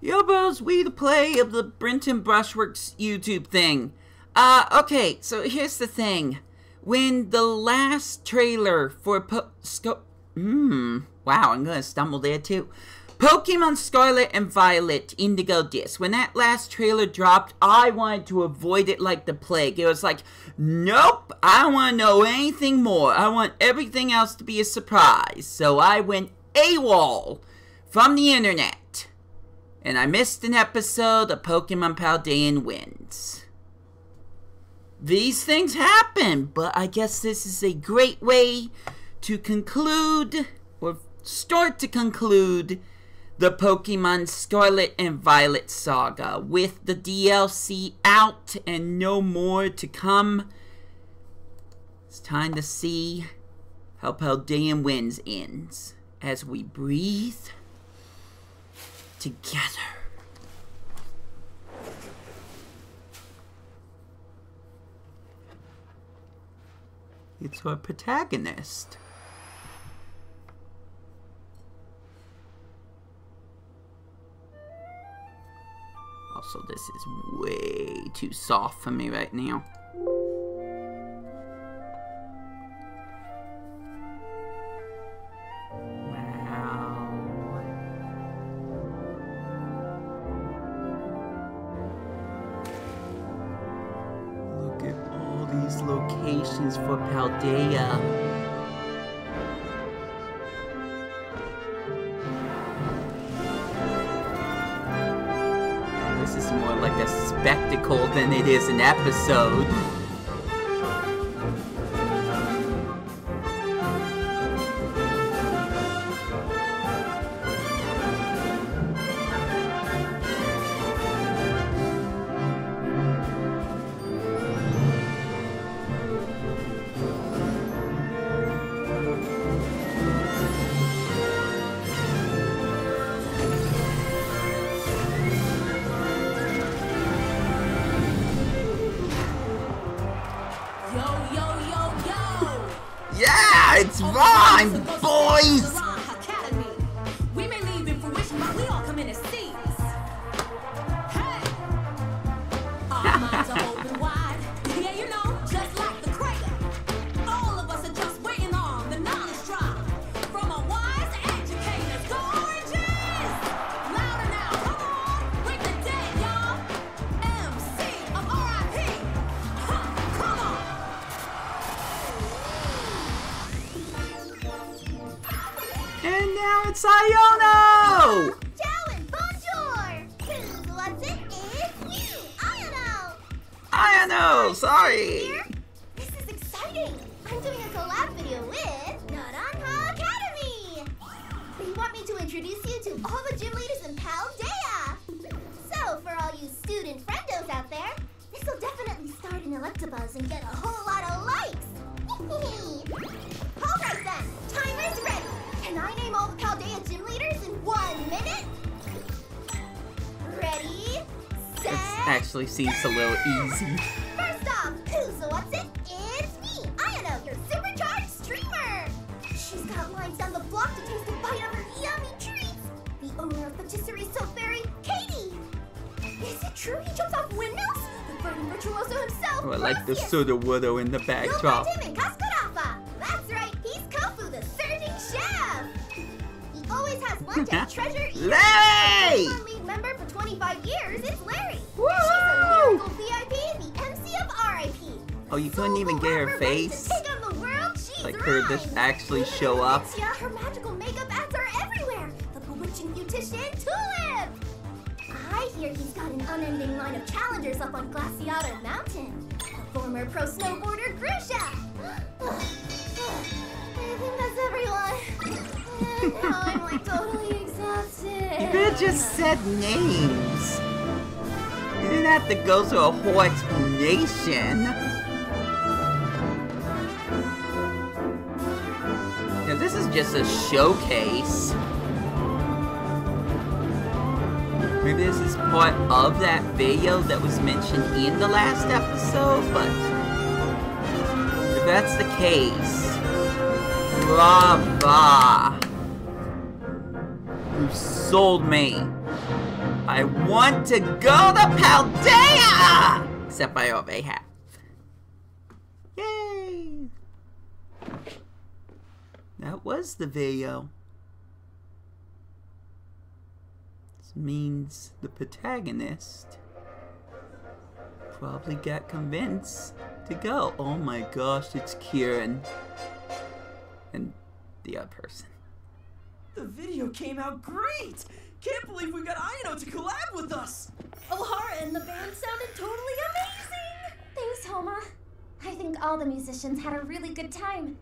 Yo, bros, we the play of the Brinton Brushworks YouTube thing. Uh, okay, so here's the thing. When the last trailer for po- Sco- Hmm, wow, I'm gonna stumble there too. Pokemon Scarlet and Violet Indigo Disc. When that last trailer dropped, I wanted to avoid it like the plague. It was like, nope, I don't want to know anything more. I want everything else to be a surprise. So I went AWOL from the internet. And I missed an episode of Pokemon Paldean Winds. These things happen, but I guess this is a great way to conclude, or start to conclude, the Pokemon Scarlet and Violet saga with the DLC out and no more to come. It's time to see how Paldean Winds ends as we breathe together. It's our protagonist. Also, this is way too soft for me right now. For Paldea. This is more like a spectacle than it is an episode. It's mine, boys! It's Ciao bonjour! What's? It's you, Ayano! Iono, sorry! Here? This is exciting! I'm doing a collab video with Academy! They want me to introduce you to all the gym leaders in Paldea! So, for all you student friendos out there, this will definitely start an Electabuzz and get a whole lot of likes! Alright then, timer's ready! Can I name all the actually seems a little easy. First off, who's the what's it? It's me, Iono, your supercharged streamer. She's got lines down the block to taste a bite of her yummy treats. The owner of Patisserie Katy. Is it true he jumps off windmills? The burning virtuoso himself. Oh, I like the soda water in the You'll backdrop. find him in Cascarafa. That's right, he's Kofu, the surging chef. He always has lunch at Treasure! Member for 25 years. Woo! She's a miracle VIP and the MC of RIP. Oh, you couldn't even get her rapper ready to face? take on the world, she's Like her this actually show up? Yeah, her magical makeup ads are everywhere. The bewitching beautician Tulip. I hear he's got an unending line of challengers up on Glaseado Mountain. The former pro snowboarder Grusha. I think that's everyone. And now I'm like totally exhausted. You could have just said names. You didn't have to go through a whole explanation. Yeah, this is just a showcase. Maybe this is part of that video that was mentioned in the last episode, but if that's the case, brava. You sold me. I want to go to Paldea! Except I already have. Yay! That was the video. This means the protagonist probably got convinced to go. Oh my gosh, it's Kieran. And the other person. The video came out great! Can't believe we got Iono to collab with us! O'Hara and the band sounded totally amazing! Thanks, Homa. I think all the musicians had a really good time.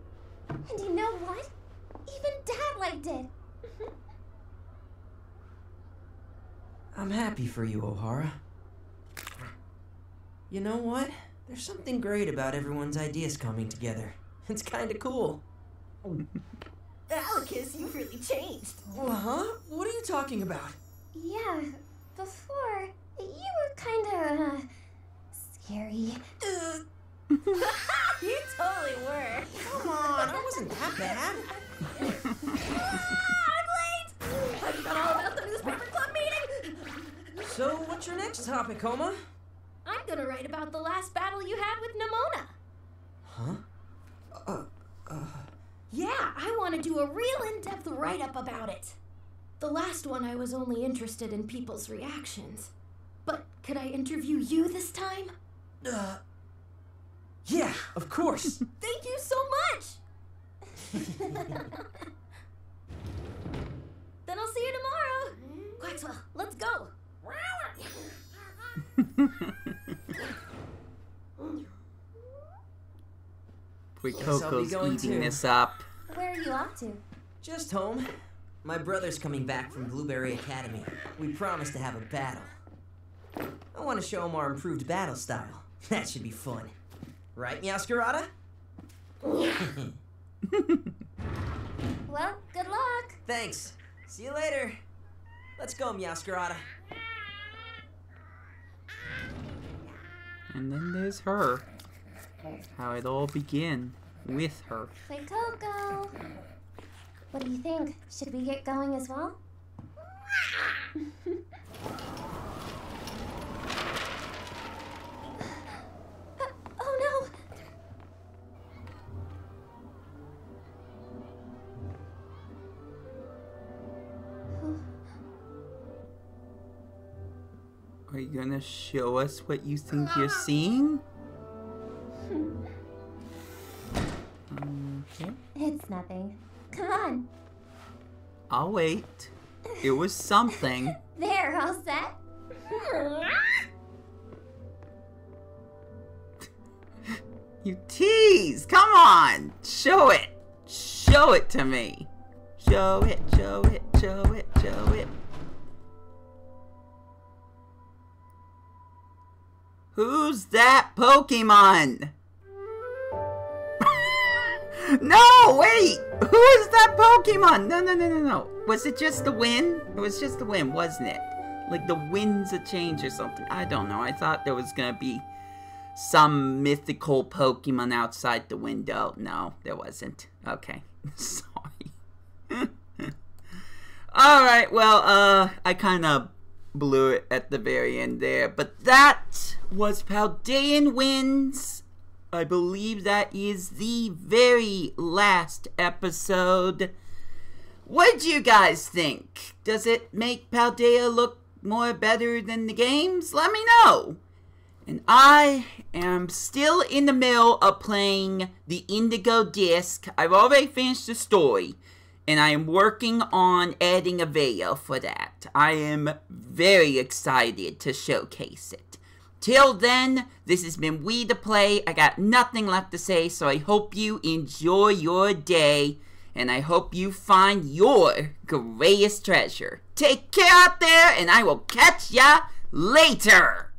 And you know what? Even Dad liked it. I'm happy for you, O'Hara. You know what? There's something great about everyone's ideas coming together. It's kinda cool. Alicus, you've really changed. Uh huh? What are you talking about? Yeah, before, you were kinda uh, scary. Uh, you totally were. come on, I wasn't that bad. Ah, I'm late! I forgot all about the newspaper club meeting! So, what's your next topic, Homa? I'm gonna write about the last battle you had with Nemona. Huh? Uh, uh, Yeah, I want to do a real in depth write up about it. The last one, I was only interested in people's reactions. But could I interview you this time? uh. Yeah, of course. Thank you so much! then I'll see you tomorrow. Quaxwell, let's go. Poor Guess I'll be Coco's eating too. this up. Where are you off to? Just home. My brother's coming back from Blueberry Academy. We promised to have a battle. I want to show him our improved battle style. That should be fun. Right, Meowscarada? Well, good luck. Thanks. See you later. Let's go, Meowscarada. And then there's her. How it all began with her. Wait, Coco. What do you think? Should we get going as well? oh no! Are you gonna show us what you think you're seeing? Okay, It's nothing. Come on. I'll wait. It was something. There, all set. You tease! Come on! Show it! Show it to me! Show it, show it, show it, show it. Who's that Pokemon? No, wait! Who is that Pokemon? No, no, no, no, no. Was it just the wind? It was just the wind, wasn't it? Like the winds a change or something. I don't know. I thought there was gonna be some mythical Pokemon outside the window. No, there wasn't. Okay. Sorry. Alright, well, uh, I kind of blew it at the very end there. But that was Paldean Winds. I believe that is the very last episode. What do you guys think? Does it make Paldea look more better than the games? Let me know. And I am still in the middle of playing the Indigo Disc. I've already finished the story. And I am working on adding a video for that. I am very excited to showcase it. Till then, this has been Wii2PLAY. I got nothing left to say, so I hope you enjoy your day. And I hope you find your greatest treasure. Take care out there, and I will catch ya later.